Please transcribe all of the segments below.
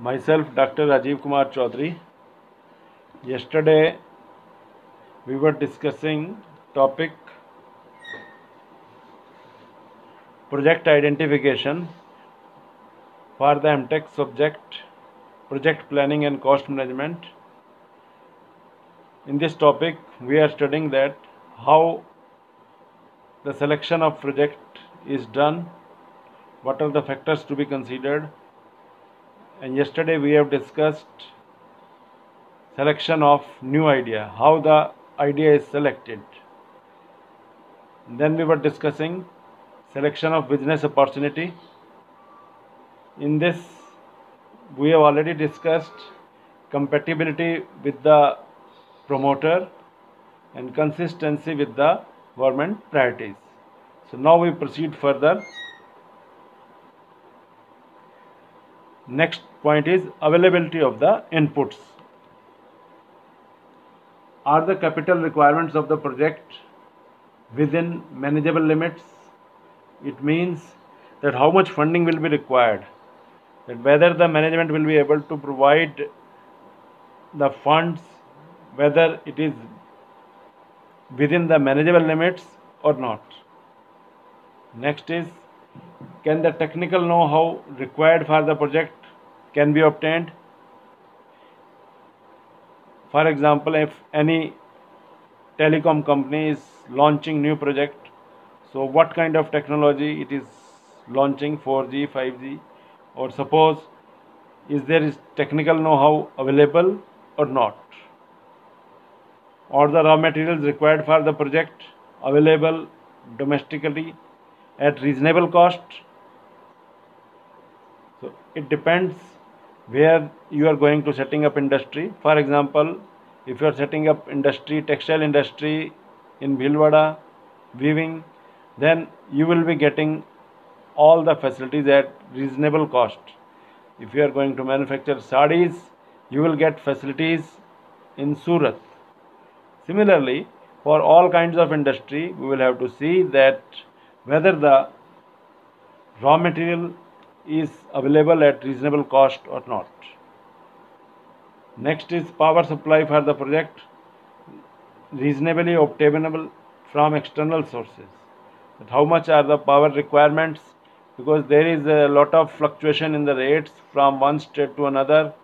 myself Dr. Rajiv Kumar Chaudhary. Yesterday we were discussing topic project identification for the MTech subject project planning and cost management. In this topic we are studying that how the selection of project is done, what are the factors to be considered and yesterday we have discussed selection of new idea how the idea is selected. Then we were discussing selection of business opportunity. In this we have already discussed compatibility with the promoter and consistency with the government priorities. So now we proceed further next point is availability of the inputs. Are the capital requirements of the project within manageable limits? It means that how much funding will be required? That whether the management will be able to provide the funds whether it is within the manageable limits or not. Next is can the technical know-how required for the project can be obtained. For example if any telecom company is launching new project so what kind of technology it is launching 4g 5g or suppose is there is technical know-how available or not? Or the raw materials required for the project available domestically at reasonable cost? So it depends where you are going to setting up industry. For example if you are setting up industry textile industry in Bhilwara weaving then you will be getting all the facilities at reasonable cost. If you are going to manufacture sarees you will get facilities in Surat. Similarly for all kinds of industry we will have to see that whether the raw material is available at reasonable cost or not. Next is power supply for the project reasonably obtainable from external sources. But how much are the power requirements? Because there is a lot of fluctuation in the rates from one state to another.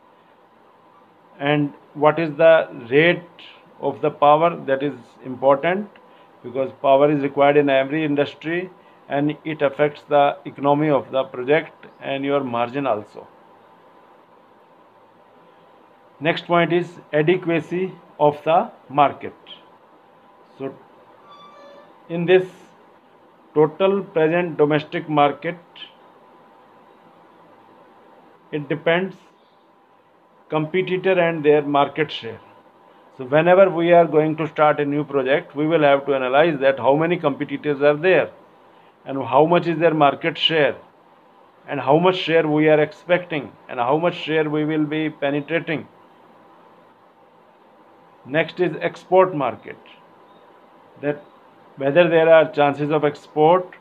And what is the rate of the power that is important because power is required in every industry and it affects the economy of the project and your margin also. Next point is adequacy of the market. So, in this total present domestic market, it depends competitor and their market share. So, whenever we are going to start a new project, we will have to analyze that how many competitors are there and how much is their market share and how much share we are expecting and how much share we will be penetrating. Next is export market that whether there are chances of export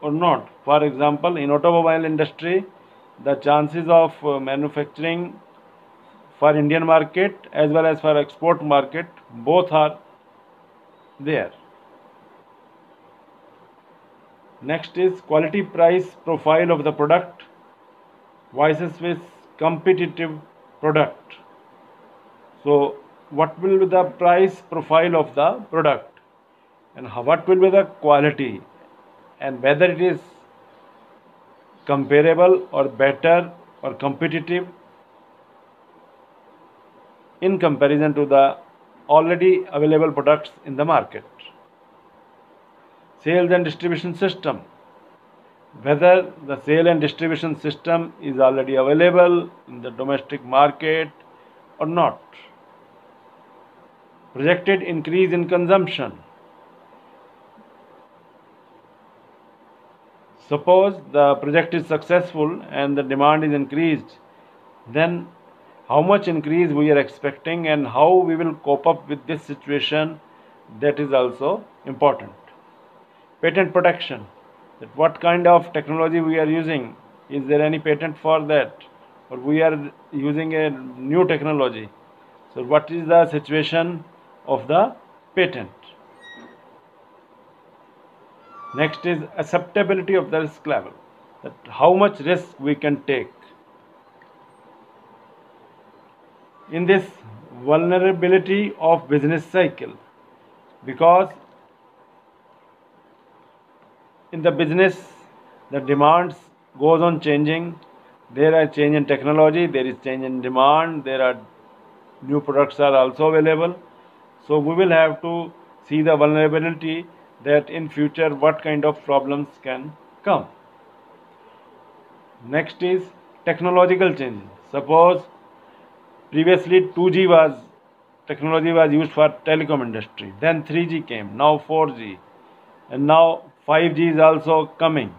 or not. For example in automobile industry the chances of uh, manufacturing for indian market as well as for export market both are there next is quality price profile of the product versus with competitive product. So what will be the price profile of the product? And how, what will be the quality? And whether it is comparable or better or competitive in comparison to the already available products in the market sales and distribution system whether the sale and distribution system is already available in the domestic market or not projected increase in consumption. Suppose the project is successful and the demand is increased, then how much increase we are expecting and how we will cope up with this situation that is also important. Patent protection that what kind of technology we are using is there any patent for that or we are using a new technology. So what is the situation of the patent? Next is acceptability of the risk level. That how much risk we can take. In this vulnerability of business cycle because in the business the demands goes on changing. There are change in technology there is change in demand there are new products are also available. So we will have to see the vulnerability that in future what kind of problems can come. Next is technological change. Suppose previously 2g was technology was used for telecom industry then 3g came now 4g and now 5g is also coming.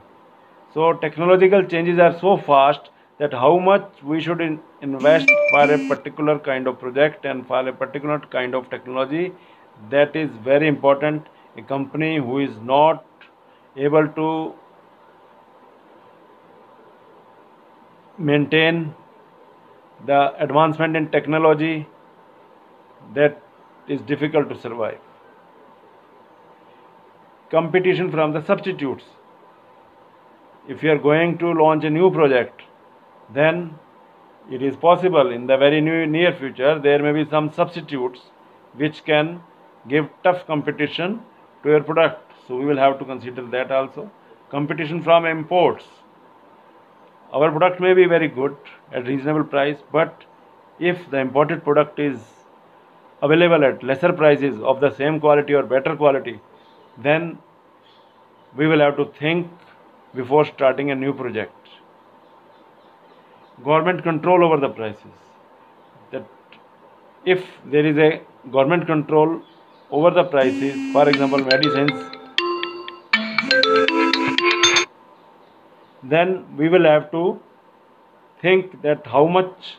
So technological changes are so fast that how much we should in invest for a particular kind of project and for a particular kind of technology that is very important. A company who is not able to maintain the advancement in technology that is difficult to survive competition from the substitutes. If you are going to launch a new project then it is possible in the very new, near future there may be some substitutes which can give tough competition to your product. So we will have to consider that also. Competition from imports. Our product may be very good at reasonable price but if the imported product is available at lesser prices of the same quality or better quality then we will have to think before starting a new project. Government control over the prices. That if there is a government control over the prices for example medicines then we will have to think that how much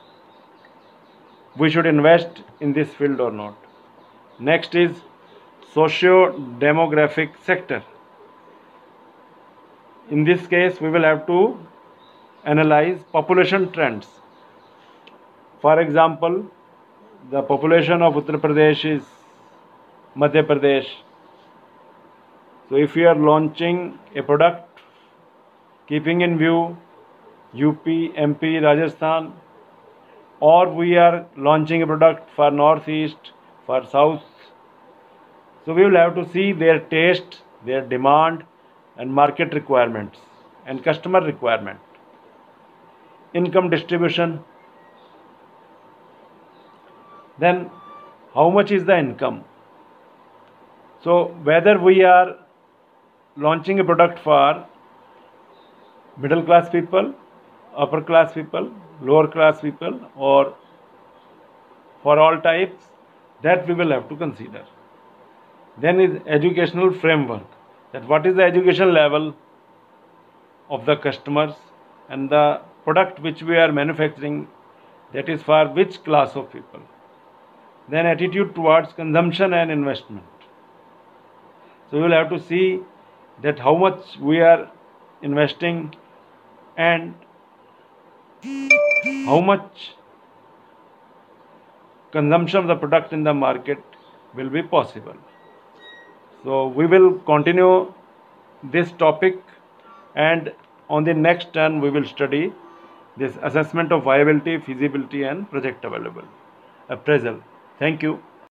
we should invest in this field or not. Next is socio demographic sector in this case we will have to analyze population trends. For example, the population of Uttar Pradesh is Madhya Pradesh. So if we are launching a product keeping in view UP, MP, Rajasthan or we are launching a product for northeast, for south. So we will have to see their taste, their demand and market requirements and customer requirement. Income distribution. Then how much is the income? So whether we are launching a product for middle class people upper class people lower class people or for all types that we will have to consider then is educational framework. That what is the education level of the customers and the product which we are manufacturing that is for which class of people. Then attitude towards consumption and investment. So you will have to see that how much we are investing and how much consumption of the product in the market will be possible so we will continue this topic and on the next turn we will study this assessment of viability, feasibility and project available appraisal. Thank you.